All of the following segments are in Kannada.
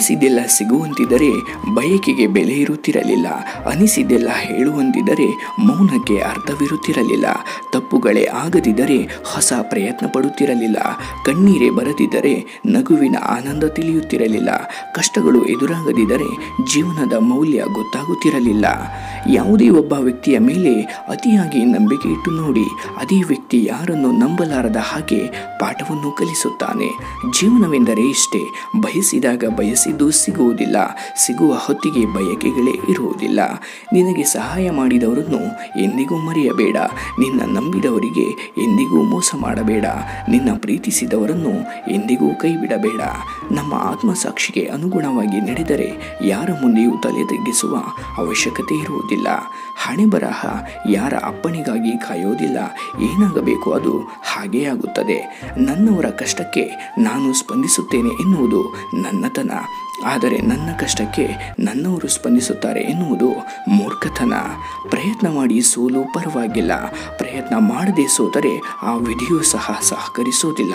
ಬಯಸಿದ್ದೆಲ್ಲ ಸಿಗುವಂತಿದ್ದರೆ ಬಯಕೆಗೆ ಬೆಲೆ ಇರುತ್ತಿರಲಿಲ್ಲ. ಅನಿಸಿದೆಲ್ಲ ಹೇಳುವಂತಿದ್ದರೆ ಮೌನಕ್ಕೆ ಅರ್ಥವಿರುತ್ತಿರಲಿಲ್ಲ. ತಪ್ಪುಗಳೇ ಆಗದಿದ್ದರೆ ಹೊಸ ಪ್ರಯತ್ನ ಪಡುತ್ತಿರಲಿಲ್ಲ. ಕಣ್ಣೀರೇ ಬರದಿದ್ದರೆ ನಗುವಿನ ಆನಂದ ತಿಳಿಯುತ್ತಿರಲಿಲ್ಲ. ಕಷ್ಟಗಳು ಎದುರಾಗದಿದ್ದರೆ ಜೀವನದ ಮೌಲ್ಯ ಗೊತ್ತಾಗುತ್ತಿರಲಿಲ್ಲ. ಯಾವುದೇ ಒಬ್ಬ ವ್ಯಕ್ತಿಯ ಮೇಲೆ ಅತಿಯಾಗಿ ನಂಬಿಕೆ ಇಟ್ಟು ನೋಡಿ, ಅದೇ ವ್ಯಕ್ತಿ ಯಾರನ್ನು ನಂಬಲಾರದ ಹಾಗೆ ಪಾಠವನ್ನು ಕಲಿಸುತ್ತಾನೆ. ಜೀವನವೆಂದರೆ ಇಷ್ಟೇ. ಬಯಸಿದಾಗ ಬಯಸಿದ್ದು ಸಿಗುವುದಿಲ್ಲ. ಸಿಗುವ ಹೊತ್ತಿಗೆ ಬಯಕೆಗಳೇ ಇರುವುದಿಲ್ಲ. ನಿನಗೆ ಸಹಾಯ ಮಾಡಿದವರನ್ನು ಎಂದಿಗೂ ಮರೆಯಬೇಡ. ನಿನ್ನ ನಂಬಿದವರಿಗೆ ಎಂದಿಗೂ ಮೋಸ ಮಾಡಬೇಡ. ನಿನ್ನ ಪ್ರೀತಿಸಿದವರನ್ನು ಎಂದಿಗೂ ಕೈ ಬಿಡಬೇಡ ನಮ್ಮ ಆತ್ಮಸಾಕ್ಷಿಗೆ ಅನುಗುಣವಾಗಿ ನಡೆದರೆ ಯಾರ ಮುಂದೆಯೂ ತಲೆ ತಗ್ಗಿಸುವ ಅವಶ್ಯಕತೆ ಇರುವುದಿಲ್ಲ. ಹಣೆ ಬರಹ ಯಾರ ಅಪ್ಪಣಿಗಾಗಿ ಕಾಯೋದಿಲ್ಲ. ಏನಾಗಬೇಕು ಅದು ಹಾಗೇ ಆಗುತ್ತದೆ. ನನ್ನವರ ಕಷ್ಟಕ್ಕೆ ನಾನು ಸ್ಪಂದಿಸುತ್ತೇನೆ ಎನ್ನುವುದು ನನ್ನತನ. ಆದರೆ ನನ್ನ ಕಷ್ಟಕ್ಕೆ ನನ್ನವರು ಸ್ಪಂದಿಸುತ್ತಾರೆ ಎನ್ನುವುದು ಮೂರ್ಖತನ. ಪ್ರಯತ್ನ ಮಾಡಿ ಸೋಲು ಪರವಾಗಿಲ್ಲ. ಪ್ರಯತ್ನ ಮಾಡದೆ ಸೋತರೆ ಆ ವಿಧಿಯು ಸಹ ಸಹಕರಿಸೋದಿಲ್ಲ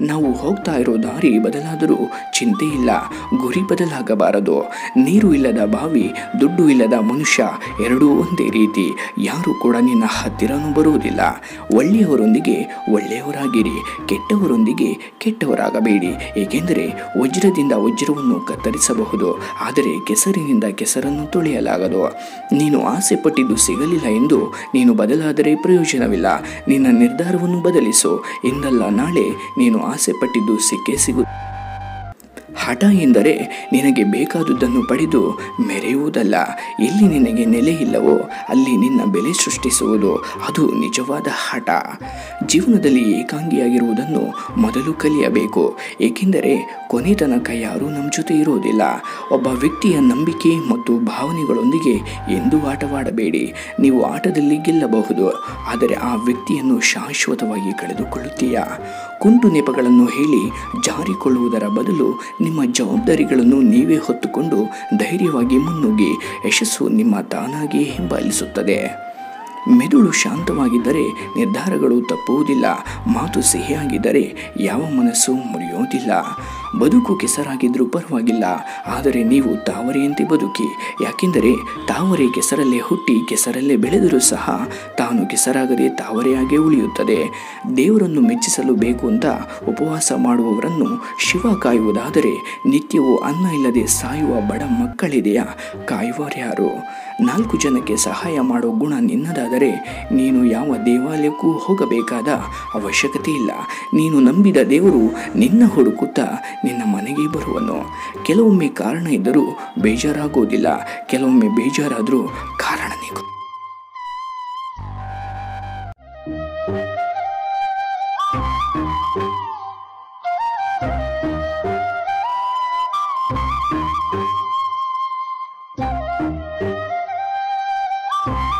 ನಾವು ಹೋಗ್ತಾ ಇರೋ ದಾರಿ ಬದಲಾದರೂ ಚಿಂತೆ ಇಲ್ಲ. ಗುರಿ ಬದಲಾಗಬಾರದು. ನೀರು ಇಲ್ಲದ ಬಾವಿ, ದುಡ್ಡು ಇಲ್ಲದ ಮನುಷ್ಯ ಎರಡೂ ಒಂದೇ ರೀತಿ. ಯಾರೂ ಕೂಡ ನಿನ್ನ ಹತ್ತಿರನೂ ಬರುವುದಿಲ್ಲ. ಒಳ್ಳೆಯವರೊಂದಿಗೆ ಒಳ್ಳೆಯವರಾಗಿರಿ. ಕೆಟ್ಟವರೊಂದಿಗೆ ಕೆಟ್ಟವರಾಗಬೇಡಿ. ಏಕೆಂದರೆ ವಜ್ರದಿಂದ ವಜ್ರವನ್ನು ಕತ್ತರಿಸಬಹುದು ಆದರೆ ಕೆಸರಿನಿಂದ ಕೆಸರನ್ನು ತೊಳೆಯಲಾಗದು. ನೀನು ಆಸೆ ಪಟ್ಟಿದ್ದು ಸಿಗಲಿಲ್ಲ ಎಂದು ನೀನು ಬದಲಾದರೆ ಪ್ರಯೋಜನವಿಲ್ಲ. ನಿನ್ನ ನಿರ್ಧಾರವನ್ನು ಬದಲಿಸು. ಎಂದಲ್ಲ ನಾಳೆ ನೀನು ಆಸೆ ಪಟ್ಟಿದ್ದು ಸಿಕ್ಕೇ ಸಿಗು ಹಠ ಎಂದರೆ ನಿನಗೆ ಬೇಕಾದುದನ್ನು ಪಡೆದು ಮೆರೆಯುವುದಲ್ಲ. ಎಲ್ಲಿ ನಿನಗೆ ನೆಲೆಯಿಲ್ಲವೋ ಅಲ್ಲಿ ನಿನ್ನ ಬೆಲೆ ಸೃಷ್ಟಿಸುವುದು ಅದು ನಿಜವಾದ ಹಠ. ಜೀವನದಲ್ಲಿ ಏಕಾಂಗಿಯಾಗಿರುವುದನ್ನು ಮೊದಲು ಕಲಿಯಬೇಕು. ಏಕೆಂದರೆ ಕೊನೆ ತನಕ ಯಾರೂ ನಮ್ಮ ಜೊತೆ ಇರುವುದಿಲ್ಲ. ಒಬ್ಬ ವ್ಯಕ್ತಿಯ ನಂಬಿಕೆ ಮತ್ತು ಭಾವನೆಗಳೊಂದಿಗೆ ಎಂದೂ ಆಟವಾಡಬೇಡಿ. ನೀವು ಆಟದಲ್ಲಿ ಗೆಲ್ಲಬಹುದು. ಆದರೆ ಆ ವ್ಯಕ್ತಿಯನ್ನು ಶಾಶ್ವತವಾಗಿ ಕಳೆದುಕೊಳ್ಳುತ್ತೀಯಾ? ಕುಂಟು ನೆಪಗಳನ್ನು ಹೇಳಿ ಜಾರಿಕೊಳ್ಳುವುದರ ಬದಲು ನಿಮ್ಮ ಜವಾಬ್ದಾರಿಗಳನ್ನು ನೀವೇ ಹೊತ್ತುಕೊಂಡು ಧೈರ್ಯವಾಗಿ ಮುನ್ನುಗ್ಗಿ ಯಶಸ್ಸು ನಿಮ್ಮ ತಾನಾಗಿಯೇ ಹಿಂಬಾಲಿಸುತ್ತದೆ. ಮೆದುಳು ಶಾಂತವಾಗಿದ್ದರೆ ನಿರ್ಧಾರಗಳು ತಪ್ಪುವುದಿಲ್ಲ, ಮಾತು ಸಿಹಿಯಾಗಿದ್ದರೆ ಯಾವ ಮನಸ್ಸು ಮುರಿಯೋದಿಲ್ಲ. ಬದುಕು ಕೆಸರಾಗಿದ್ದರೂ ಪರವಾಗಿಲ್ಲ. ಆದರೆ ನೀವು ತಾವರೆಯಂತೆ ಬದುಕಿ. ಯಾಕೆಂದರೆ ತಾವರೆ ಕೆಸರಲ್ಲೇ ಹುಟ್ಟಿ ಕೆಸರಲ್ಲೇ ಬೆಳೆದರೂ ಸಹ ತಾನು ಕೆಸರಾಗದೆ ತಾವರೆಯಾಗೇ ಉಳಿಯುತ್ತದೆ. ದೇವರನ್ನು ಮೆಚ್ಚಿಸಲು ಬೇಕು ಅಂತ ಉಪವಾಸ ಮಾಡುವವರನ್ನು ಶಿವ ಕಾಯುವುದಾದರೆ ನಿತ್ಯವೂ ಅನ್ನ ಇಲ್ಲದೆ ಸಾಯುವ ಬಡ ಮಕ್ಕಳಿದೆಯಾ? ಕಾಯುವರ್ಯಾರು ನಾಲ್ಕು ಜನಕ್ಕೆ ಸಹಾಯ ಮಾಡೋ ಗುಣ ನಿನ್ನದಾದರೆ ನೀನು ಯಾವ ದೇವಾಲಯಕ್ಕೂ ಹೋಗಬೇಕಾದ ಅವಶ್ಯಕತೆ ಇಲ್ಲ. ನೀನು ನಂಬಿದ ದೇವರು ನಿನ್ನ ಹುಡುಕುತ್ತಾ ನಿನ್ನ ಮನೆಗೆ ಬರುವನು. ಕೆಲವೊಮ್ಮೆ ಕಾರಣ ಇದ್ದರೂ ಬೇಜಾರಾಗೋದಿಲ್ಲ. ಕೆಲವೊಮ್ಮೆ ಬೇಜಾರಾದರೂ ಕಾರಣನೇ